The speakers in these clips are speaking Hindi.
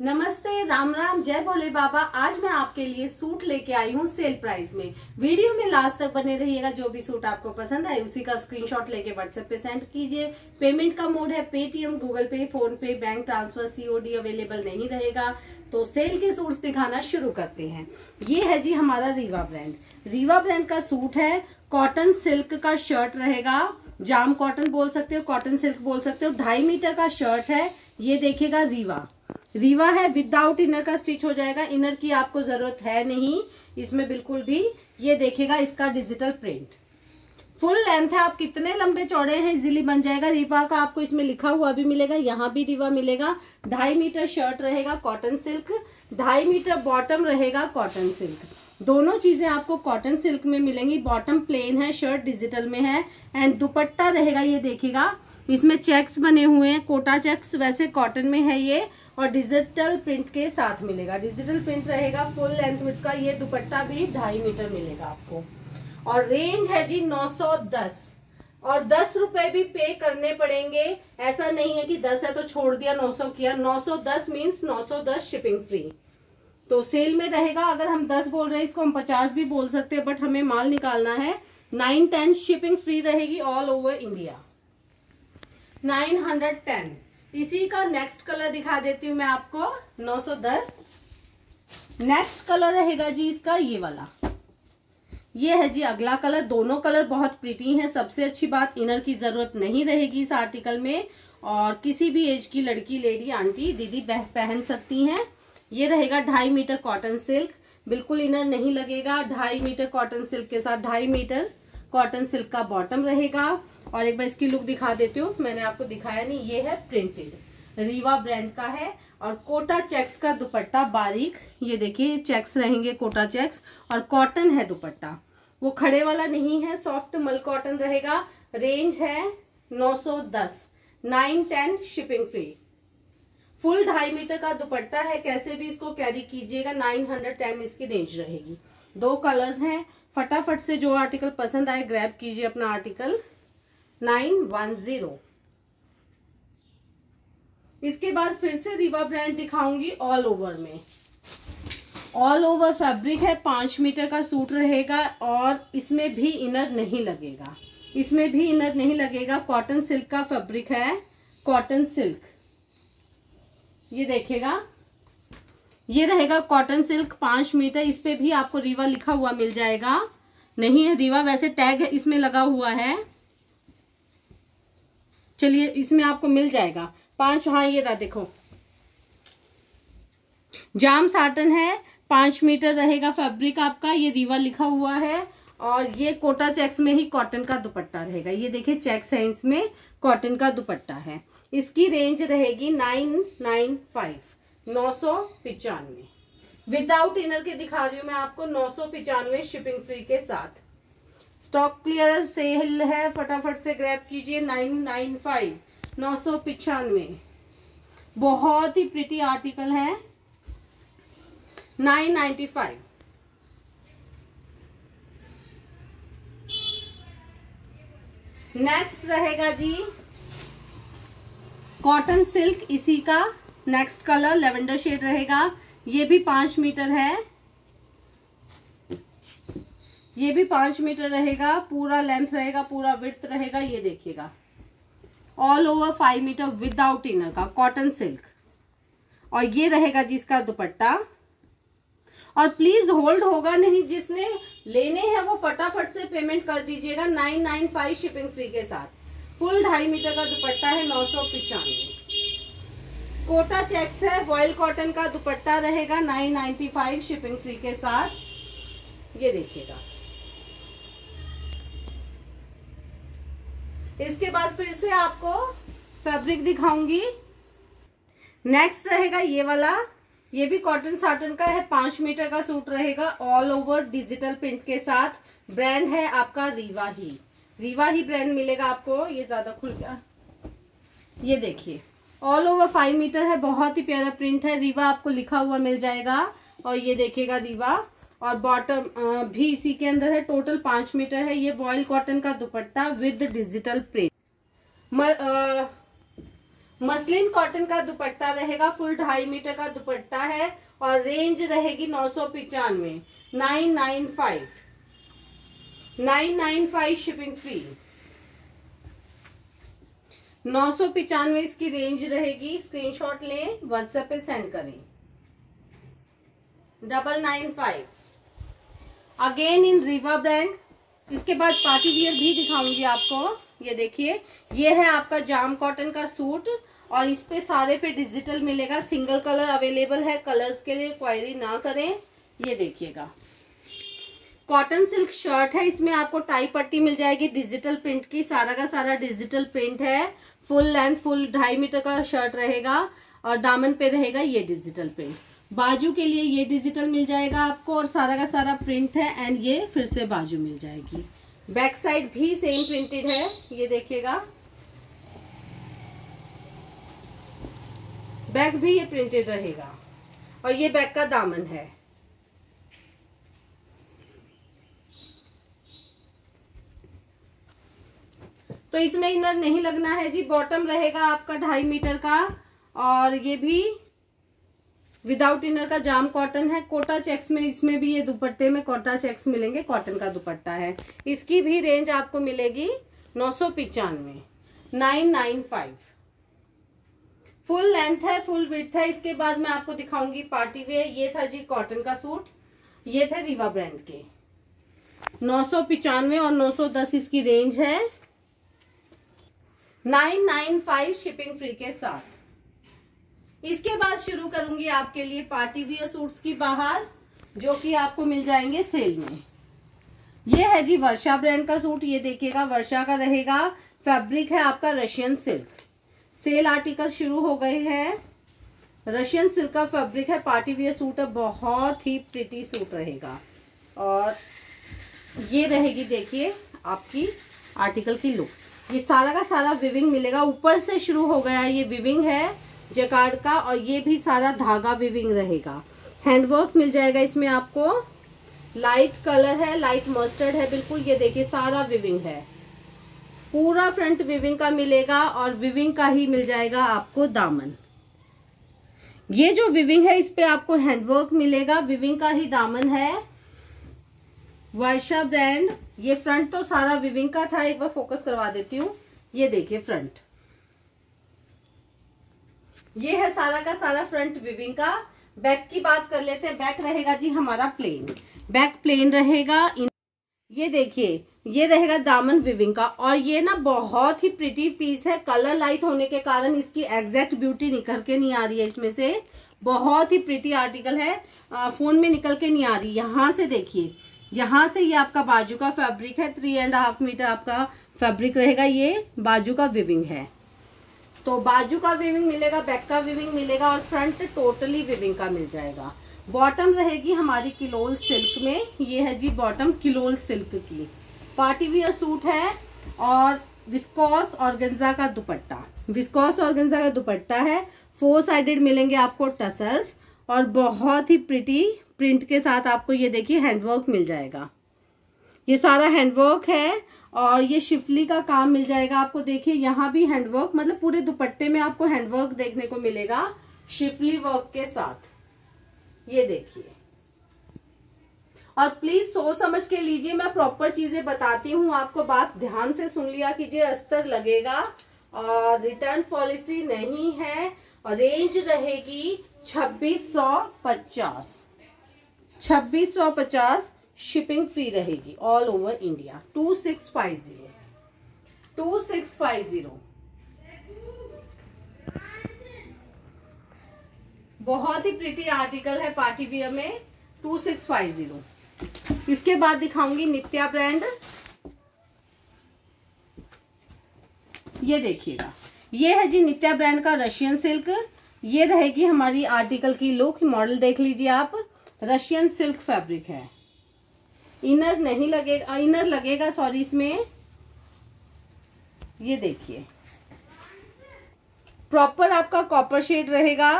नमस्ते, राम राम, जय भोले बाबा। आज मैं आपके लिए सूट लेके आई हूँ सेल प्राइस में। वीडियो में लास्ट तक बने रहिएगा, जो भी सूट आपको पसंद आए, उसी का स्क्रीनशॉट लेके व्हाट्सएप पे सेंड कीजिए। पेमेंट का मोड है Paytm Google pay PhonePe bank transfer COD available नहीं रहेगा। तो सेल के सूट दिखाना शुरू करते हैं। ये है जी हमारा रीवा ब्रांड रीवा ब्रांड का सूट है। कॉटन सिल्क का शर्ट रहेगा। जाम कॉटन बोल सकते हो कॉटन सिल्क बोल सकते हो। ढाई मीटर का शर्ट है। ये देखेगा रीवा रीवा है विदाउट इनर का स्टिच हो जाएगा। इनर की आपको ज़रूरत है नहीं। इसमें बिल्कुल भी ये देखेगा इसका डिजिटल प्रिंट फुल लेंथ है, आप कितने लंबे चौड़े हैं इजीली बन जाएगा। रीवा का आपको इसमें लिखा हुआ भी मिलेगा, यहाँ भी रीवा मिलेगा। ढाई मीटर शर्ट रहेगा कॉटन सिल्क ढाई मीटर बॉटम रहेगा कॉटन सिल्क दोनों चीज़ें आपको कॉटन सिल्क में मिलेंगी। बॉटम प्लेन है शर्ट डिजिटल में है। एंड दुपट्टा रहेगा, ये देखेगा इसमें चेक्स बने हुए हैं, कोटा चेक्स वैसे कॉटन में है ये। और डिजिटल प्रिंट के साथ मिलेगा। डिजिटल प्रिंट रहेगा फुल लेंथ विथ का, ये दुपट्टा भी ढाई मीटर मिलेगा आपको। और रेंज है जी 910 और दस रुपए भी पे करने पड़ेंगे। ऐसा नहीं है कि दस है तो छोड़ दिया 900 किया। 910 मीन्स 910 शिपिंग फ्री तो सेल में रहेगा, अगर हम 10 बोल रहे हैं, इसको हम 50 भी बोल सकते हैं बट हमें माल निकालना है। 9 10 शिपिंग फ्री रहेगी ऑल ओवर इंडिया 910 इसी का नेक्स्ट कलर दिखा देती हूँ मैं आपको। 910 नेक्स्ट कलर रहेगा जी इसका ये वाला। ये है जी अगला कलर दोनों कलर बहुत प्रिटी हैं। सबसे अच्छी बात इनर की ज़रूरत नहीं रहेगी इस आर्टिकल में। और किसी भी एज की लड़की लेडी आंटी दीदी पहन सकती हैं। ये रहेगा ढाई मीटर कॉटन सिल्क बिल्कुल इनर नहीं लगेगा। ढाई मीटर कॉटन सिल्क के साथ ढाई मीटर कॉटन सिल्क का बॉटम रहेगा। और एक बार इसकी लुक दिखा देती हूँ। मैंने आपको दिखाया नहीं, ये है प्रिंटेड रीवा ब्रांड का है और कोटा चेक्स का दुपट्टा बारीक। ये देखिए चेक्स रहेंगे कोटा चेक्स और कॉटन है दुपट्टा। वो खड़े वाला नहीं है सॉफ्ट मल कॉटन रहेगा। रेंज है 910 9 10 शिपिंग फ्री फुल ढाई मीटर का दुपट्टा है, कैसे भी इसको कैरी कीजिएगा 910 इसकी रेंज रहेगी। दो कलर्स हैं। फटाफट से जो आर्टिकल पसंद आए ग्रैब कीजिए अपना आर्टिकल नाइन वन ज़ीरो इसके बाद फिर से रिवा ब्रांड दिखाऊँगी ऑल ओवर में। ऑल ओवर फैब्रिक है, पाँच मीटर का सूट रहेगा और इसमें भी इनर नहीं लगेगा। इसमें भी इनर नहीं लगेगा। कॉटन सिल्क का फैब्रिक है कॉटन सिल्क ये देखेगा ये रहेगा कॉटन सिल्क पाँच मीटर, इस पे भी आपको रीवा लिखा हुआ मिल जाएगा। नहीं है रीवा, वैसे टैग इसमें लगा हुआ है। चलिए, इसमें आपको मिल जाएगा। पाँच हाँ ये रहा, देखो। जाम साटन है, पाँच मीटर रहेगा फैब्रिक आपका, ये रीवा लिखा हुआ है। और ये कोटा चेक्स में ही कॉटन का दुपट्टा रहेगा। ये देखिए चेक्स है इसमें कॉटन का दुपट्टा है। इसकी रेंज रहेगी नाइन नाइन फाइव नौ सौ पिचानवे। विदाउट इनर के दिखा रही हूँ मैं आपको नौ सौ पिचानवे शिपिंग फ्री के साथ। स्टॉक क्लियर सेल है, फटाफट से ग्रैब कीजिए नाइन नाइन फाइव नौ सौ पिचानवे। बहुत ही प्रिटी आर्टिकल है। नाइन नाइन्टी फाइव नेक्स्ट रहेगा जी कॉटन सिल्क इसी का। नेक्स्ट कलर लेवेंडर शेड रहेगा। ये भी पाँच मीटर है। ये भी पाँच मीटर रहेगा। पूरा लेंथ रहेगा, पूरा विथ रहेगा, ये देखिएगा। All over five metre without inner का कॉटन सिल्क और ये रहेगा जिसका दुपट्टा। और प्लीज़ होल्ड होगा नहीं, जिसने लेने हैं, वो फटाफट से पेमेंट कर दीजिएगा। Nine nine five shipping free के साथ। फुल ढाई मीटर का दुपट्टा है, नौ सौ पिचानवे। कोटा चेक्स है, बॉयल कॉटन का दुपट्टा रहेगा 995 शिपिंग फ्री के साथ। ये देखिएगा। इसके बाद फिर से आपको फैब्रिक दिखाऊँगी। नेक्स्ट रहेगा ये वाला। ये भी कॉटन साटन का है, पाँच मीटर का सूट रहेगा ऑल ओवर डिजिटल प्रिंट के साथ। ब्रांड है आपका रीवा ही। रीवा ही ब्रांड मिलेगा आपको, ये ज़्यादा खुल गया। ये देखिए। ऑल ओवर फाइव मीटर है, बहुत ही प्यारा प्रिंट है। रीवा आपको लिखा हुआ मिल जाएगा। और ये देखेगा रीवा और बॉटम भी इसी के अंदर है। टोटल पाँच मीटर है। ये बॉयल कॉटन का दुपट्टा with digital print muslin cotton का दुपट्टा रहेगा। फुल ढाई मीटर का दुपट्टा है। और रेंज रहेगी नौ सौ पिचानवे। Nine nine five nine nine five shipping free नौ सौ पिचानवे इसकी रेंज रहेगी। स्क्रीनशॉट लें व्हाट्सएप पे सेंड करें। Double nine five again in Riva brand इसके बाद पार्टी वियर भी दिखाऊँगी आपको। ये देखिए, ये है आपका जाम कॉटन का सूट और इस पे सारे पे डिजिटल मिलेगा। सिंगल कलर अवेलेबल है। कलर्स के लिए क्वायरी ना करें। ये देखिएगा। कॉटन सिल्क शर्ट है, इसमें आपको टाई पट्टी मिल जाएगी डिजिटल प्रिंट की, सारा का सारा डिजिटल प्रिंट है। फुल लेंथ फुल ढाई मीटर का शर्ट रहेगा और दामन पे रहेगा ये डिजिटल प्रिंट बाजू के लिए ये डिजिटल मिल जाएगा आपको और सारा का सारा प्रिंट है एंड ये फिर से बाजू मिल जाएगी। बैक साइड भी सेम प्रिंटेड है, ये देखिएगा। बैक भी ये प्रिंटेड रहेगा और ये बैक का दामन है। तो इसमें इनर नहीं लगना है जी बॉटम रहेगा आपका ढाई मीटर का, और ये भी विदाउट इनर का जाम कॉटन है। कोटा चेक्स में, इसमें भी ये दुपट्टे में कोटा चेक्स मिलेंगे कॉटन का दुपट्टा है। इसकी भी रेंज आपको मिलेगी नौ सौ पिचानवे nine nine five full length है फुल विथ है, इसके बाद मैं आपको दिखाऊँगी पार्टी वेयर ये था जी कॉटन का सूट, ये थे रीवा ब्रांड के। नौ सौ पिचानवे और नौ सौ दस इसकी रेंज है। Nine nine five shipping free के साथ। इसके बाद शुरू करूँगी आपके लिए पार्टी वियर सूट्स की बाहर, जो कि आपको मिल जाएँगे सेल में। ये है जी वर्षा ब्रांड का सूट, ये देखिएगा, वर्षा का रहेगा, फैब्रिक है आपका रशियन सिल्क। सेल आर्टिकल शुरू हो गए हैं। रशियन सिल्क का फैब्रिक है, पार्टी वियर सूट है, बहुत ही प्रिटी सूट रहेगा। और ये रहेगी, देखिए, आपकी आर्टिकल की लुक ये सारा का सारा विविंग मिलेगा। ऊपर से शुरू हो गया ये विविंग है जेकार्ड का और ये भी सारा धागा विविंग रहेगा। हैंडवर्क मिल जाएगा इसमें आपको। लाइट कलर है लाइट मस्टर्ड है, बिल्कुल, ये देखिए, सारा विविंग है। पूरा फ्रंट विविंग का मिलेगा और विविंग का ही मिल जाएगा आपको दामन। ये जो विविंग है, इस पे आपको हैंडवर्क मिलेगा। विविंग का ही दामन है। वर्षा ब्रांड ये फ्रंट तो सारा विविंग का था एक बार फोकस करवा देती हूँ। ये देखिए फ्रंट ये है सारा का सारा फ्रंट विविंग का। बैक की बात कर लेते हैं। बैक रहेगा जी हमारा प्लेन बैक प्लेन रहेगा ये देखिए ये रहेगा दामन विविंग का। और ये ना बहुत ही प्रिटी पीस है। कलर लाइट होने के कारण इसकी एग्जैक्ट ब्यूटी निकल के नहीं आ रही है इसमें से। बहुत ही प्रिटी आर्टिकल है। आ, फ़ोन में निकल के नहीं आ रही। यहाँ से देखिए। यहाँ से ये आपका बाजू का फैब्रिक है थ्री एंड हाफ़ मीटर आपका फैब्रिक रहेगा, ये बाजू का विविंग है। तो बाजू का विविंग मिलेगा बैक का विविंग मिलेगा और फ्रंट टोटली विविंग का मिल जाएगा। बॉटम रहेगी हमारी किलोल सिल्क में, ये है जी बॉटम किलोल सिल्क की। पार्टी वियर सूट है और विस्कॉस ऑर्गेन्जा का दुपट्टा। विस्कॉस ऑर्गेन्जा का दुपट्टा है फोर साइडेड मिलेंगे आपको टसल्स और बहुत ही प्रिटी प्रिंट के साथ आपको ये देखिए हैंडवर्क मिल जाएगा। ये सारा हैंडवर्क है और ये शिफली का काम मिल जाएगा आपको। देखिए, यहाँ भी हैंडवर्क मतलब पूरे दुपट्टे में आपको हैंडवर्क देखने को मिलेगा शिफली वर्क के साथ। ये देखिए। और प्लीज़ सोच समझ के लीजिए, मैं प्रॉपर चीज़ें बताती हूँ। आपको बात ध्यान से सुन लिया कीजिए, अस्तर लगेगा और रिटर्न पॉलिसी नहीं है और रेंज रहेगी छब्बीस सौ पचास। छब्बीस सौ पचास शिपिंग फ्री रहेगी all over India two six five zero two six five zero बहुत ही प्रिटी आर्टिकल है पार्टी वियर में. टू सिक्स फाइव ज़ीरो इसके बाद दिखाऊँगी नित्या ब्रांड ये देखिएगा. ये है जी नित्या ब्रांड का रशियन सिल्क ये रहेगी हमारी आर्टिकल की लुक मॉडल देख लीजिए आप. रशियन सिल्क फैब्रिक है। इनर नहीं लगेगा इनर लगेगा सॉरी इसमें। ये देखिए। प्रॉपर आपका कॉपर शेड रहेगा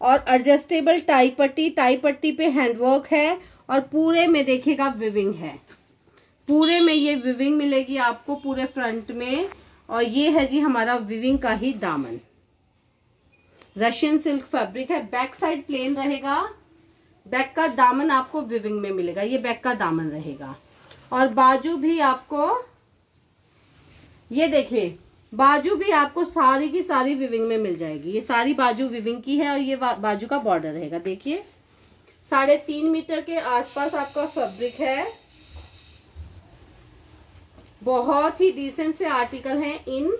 और एडजस्टेबल टाई पट्टी टाई पट्टी पे हैंडवर्क है और पूरे में देखिएगा विविंग है। पूरे में ये विविंग मिलेगी आपको पूरे फ्रंट में और ये है जी हमारा विविंग का ही दामन। रशियन सिल्क फैब्रिक है बैक साइड प्लेन रहेगा। बैक का दामन आपको विविंग में मिलेगा, ये बैक का दामन रहेगा। और बाजू भी आपको, ये देखिए, बाजू भी आपको सारी की सारी विविंग में मिल जाएगी। ये सारी बाजू विविंग की है और ये बाजू का बॉर्डर रहेगा, देखिए। साढ़े तीन मीटर के आसपास आपका फैब्रिक है। बहुत ही डिसेंट से आर्टिकल हैं इन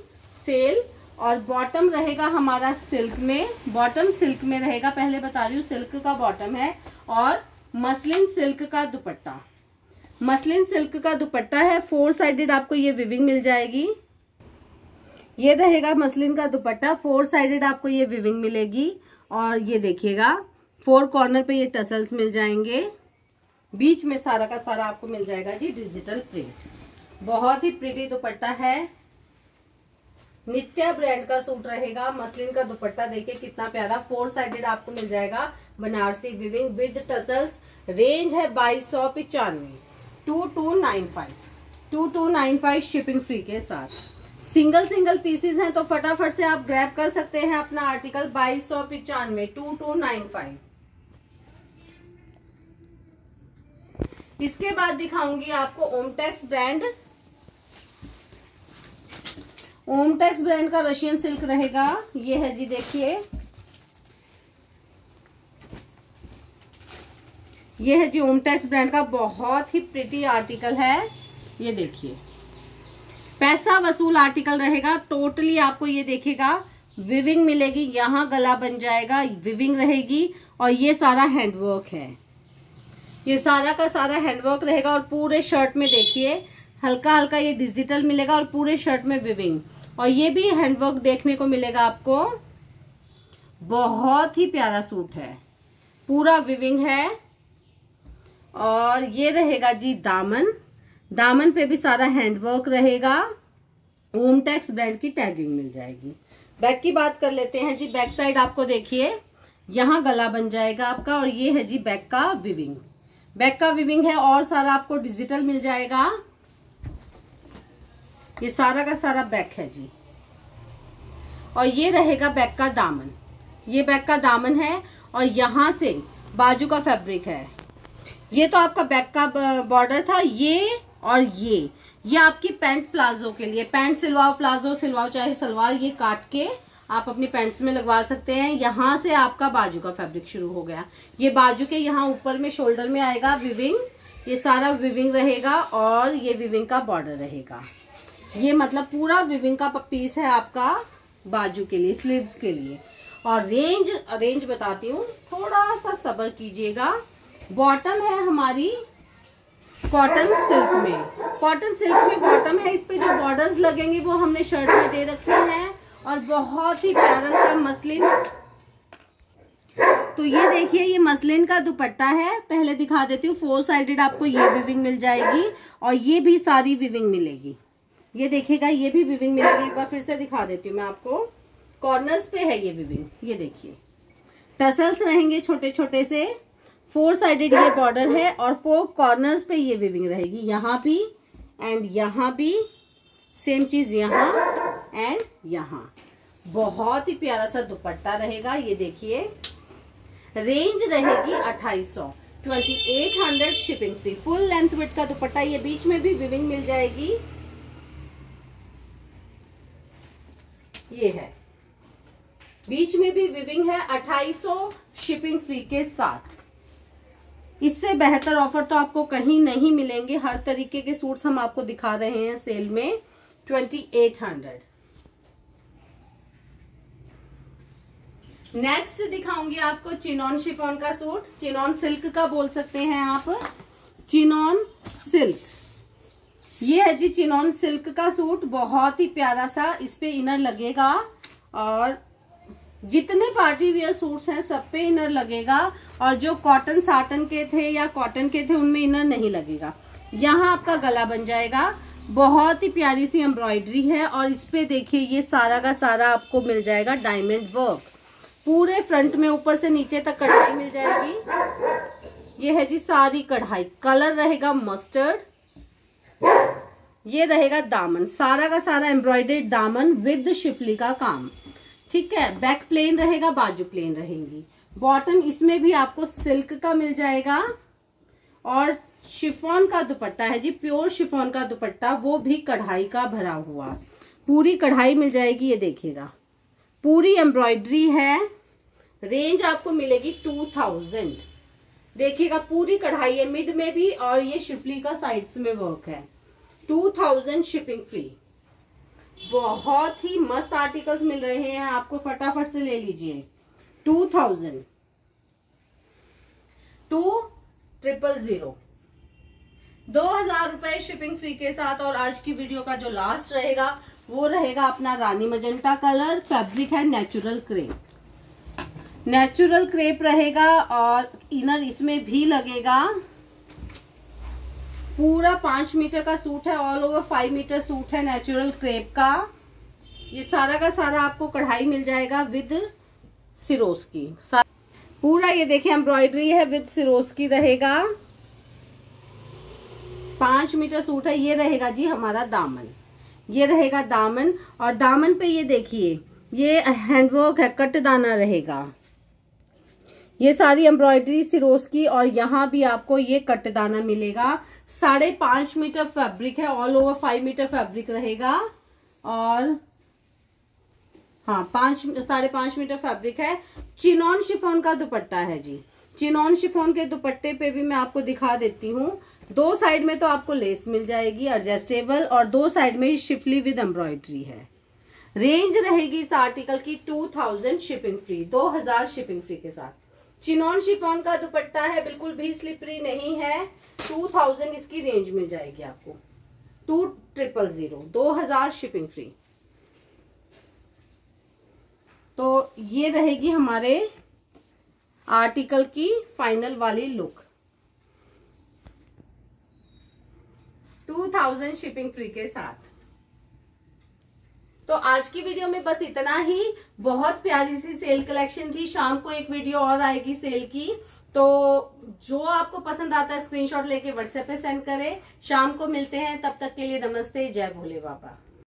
सेल और बॉटम रहेगा हमारा सिल्क में। बॉटम सिल्क में रहेगा, पहले बता रही हूँ सिल्क का बॉटम है और मसलिन सिल्क का दुपट्टा। मसलिन सिल्क का दुपट्टा है फोर साइडेड आपको ये विविंग मिल जाएगी। ये रहेगा मसलिन का दुपट्टा फोर साइडेड आपको ये विविंग मिलेगी। और ये देखिएगा फोर कॉर्नर पे ये टसल्स मिल जाएँगे। बीच में सारा का सारा आपको मिल जाएगा जी डिजिटल प्रिंट बहुत ही प्रिटी दुपट्टा है। नित्या ब्रांड का सूट रहेगा, मसलिन का दुपट्टा देखिए कितना प्यारा फोर साइडेड आपको मिल जाएगा, Banarasi weaving with tassels range है बाईस सौ पिचानवे two two nine five two two nine five shipping free के साथ। सिंगल सिंगल पीसेस हैं तो फटाफट से आप ग्रैब कर सकते हैं अपना आर्टिकल बाईस सौ पिचानवे टू टू नाइन फाइव इसके बाद दिखाऊँगी आपको ओमटेक्स ब्रांड ओमटेक्स ब्रांड का रशियन सिल्क रहेगा। ये है जी देखिए। ये है जी ओमटेक्स ब्रांड का बहुत ही प्रिटी आर्टिकल है। ये देखिए। पैसा वसूल आर्टिकल रहेगा। टोटली आपको ये देखेगा विविंग मिलेगी। यहाँ गला बन जाएगा। विविंग रहेगी। और ये सारा हैंडवर्क है। ये सारा का सारा हैंडवर्क रहेगा। और पूरे शर्ट में देखिए हल्का हल्का ये डिजिटल मिलेगा और पूरे शर्ट में विविंग और ये भी हैंडवर्क देखने को मिलेगा आपको। बहुत ही प्यारा सूट है। पूरा विविंग है। और ये रहेगा जी दामन। दामन पे भी सारा हैंडवर्क रहेगा। ओमटेक्स ब्रांड की टैगिंग मिल जाएगी। बैक की बात कर लेते हैं जी। बैक साइड आपको देखिए। यहाँ गला बन जाएगा आपका और ये है जी बैक का विविंग बैक का विविंग है और सारा आपको डिजिटल मिल जाएगा। ये सारा का सारा बैक है जी। और ये रहेगा बैक का दामन। ये बैक का दामन है और यहाँ से बाजू का फैब्रिक है। ये तो आपका बैक का बॉर्डर था, ये और ये। ये आपकी पैंट प्लाजो के लिए। पैंट सिलवाओ, प्लाजो सिलवाओ, चाहे सलवार ये काट के आप अपनी पैंट्स में लगवा सकते हैं। यहाँ से आपका बाजू का फैब्रिक शुरू हो गया। ये बाजू के यहाँ ऊपर में शोल्डर में आएगा विविंग। ये सारा विविंग रहेगा और ये विविंग का बॉर्डर रहेगा। ये मतलब पूरा विविंग का पीस है आपका बाजू के लिए स्लीव्स के लिए। और रेंज रेंज बताती हूँ, थोड़ा सा सबर कीजिएगा। बॉटम है हमारी कॉटन सिल्क में। कॉटन सिल्क में बॉटम है, इस पे जो बॉर्डर्स लगेंगे वो हमने शर्ट में दे रखे हैं। और बहुत ही प्यारा सा मसलिन तो ये देखिए, ये मसलिन का दुपट्टा है। पहले दिखा देती हूँ फोर साइडेड आपको ये विविंग मिल जाएगी और ये भी सारी विविंग मिलेगी। ये देखिएगा, ये भी विविंग मिलेगी एक बार फिर से दिखा देती हूँ मैं आपको। कॉर्नर्स पे है ये विविंग ये देखिए। टसल्स रहेंगे छोटे छोटे से फोर साइडेड ये बॉर्डर है और फोर कॉर्नर्स पे ये विविंग रहेगी। यहाँ भी एंड यहाँ भी सेम चीज़ यहाँ एंड यहाँ। बहुत ही प्यारा सा दुपट्टा रहेगा, ये देखिए। रेंज रहेगी अट्ठाईस सौ। Twenty eight hundred shipping free full length width का दुपट्टा ये बीच में भी विविंग मिल जाएगी। ये है। बीच में भी विविंग है अट्ठाईस सौ शिपिंग फ्री के साथ। इससे बेहतर ऑफ़र तो आपको कहीं नहीं मिलेंगे। हर तरीके के सूट्स हम आपको दिखा रहे हैं सेल में। Twenty eight hundred. नेक्स्ट दिखाऊँगी आपको चिनॉन शिफॉन का सूट। चिनॉन सिल्क का बोल सकते हैं आप। Chinon silk. ये है जी चिनॉन सिल्क का सूट, बहुत ही प्यारा सा, इस पे इनर लगेगा और जितने पार्टी वेयर सूट्स हैं, सब पे इनर लगेगा और जो कॉटन साटन के थे या कॉटन के थे, उनमें इनर नहीं लगेगा। यहाँ आपका गला बन जाएगा। बहुत ही प्यारी सी एम्ब्रॉयडरी है और इस पे देखिए, ये सारा का सारा आपको मिल जाएगा डायमंड वर्क। पूरे फ्रंट में, ऊपर से नीचे तक कढ़ाई मिल जाएगी। ये है जी सारी कढ़ाई। कलर रहेगा मस्टर्ड। ये रहेगा दामन। सारा का सारा एम्ब्रॉयडर्ड दामन विद शिफली का काम। ठीक है? बैक प्लेन रहेगा, बाजू प्लेन रहेंगी। बॉटम इसमें भी आपको सिल्क का मिल जाएगा। और शिफॉन का दुपट्टा है जी प्योर शिफॉन का दुपट्टा, वो भी कढ़ाई का भरा हुआ। पूरी कढ़ाई मिल जाएगी, ये देखिएगा। पूरी एम्ब्रॉयडरी है। रेंज आपको मिलेगी टू थाउज़ेंड देखिएगा, पूरी कढ़ाई है, मिड में भी और ये शिफली का साइड्स में वर्क है। टू थाउज़ेंड शिपिंग फ्री बहुत ही मस्त आर्टिकल्स मिल रहे हैं, आपको फटाफट से ले लीजिए। Two thousand two triple zero दो हज़ार रुपए शिपिंग फ्री के साथ और आज की वीडियो का जो लास्ट रहेगा, वो रहेगा अपना रानी मजेंटा कलर फैब्रिक है नेचुरल क्रेप नेचुरल क्रेप रहेगा और इनर इसमें भी लगेगा। पूरा पाँच मीटर का सूट है all over five metre suit है नेचुरल क्रेप का। ये सारा का सारा आपको कढ़ाई मिल जाएगा विद सिरोस की पूरा ये देखिए एम्ब्रॉयडरी है विद सिरोस की रहेगा। पाँच मीटर सूट है, ये रहेगा जी हमारा दामन। ये रहेगा दामन और दामन पे ये देखिए, ये हैंडवर्क है, कट दाना रहेगा। ये सारी एम्ब्रॉयडरी सिरोस की और यहाँ भी आपको ये कट दाना मिलेगा। साढ़े पाँच मीटर फैब्रिक है all over five metre fabric रहेगा। और हाँ पाँच, साढ़े पाँच मीटर फैब्रिक है। चिनॉन शिफोन का दुपट्टा है जी। चिनॉन शिफोन के दुपट्टे पे भी मैं आपको दिखा देती हूँ। दो साइड में तो आपको लेस मिल जाएगी एडजस्टेबल और दो साइड में शिफली विद एम्ब्रॉयडरी है। रेंज रहेगी इस आर्टिकल की टू थाउज़ेंड शिपिंग फ्री दो हज़ार शिपिंग फ्री के साथ। चिनॉन शिफोन का दुपट्टा है, बिल्कुल भी स्लिपरी नहीं है। टू थाउज़ेंड इसकी रेंज मिल जाएगी आपको। टू ट्रिपल ज़ीरो दो हज़ार शिपिंग फ्री तो ये रहेगी हमारे आर्टिकल की फाइनल वाली look two thousand shipping free के साथ। तो आज की वीडियो में बस इतना ही। बहुत प्यारी सी सेल कलेक्शन थी। शाम को एक वीडियो और आएगी सेल की। तो जो आपको पसंद आता है स्क्रीनशॉट लेके व्हाट्सएप पे सेंड करें। शाम को मिलते हैं। तब तक के लिए नमस्ते। जय भोले बाबा।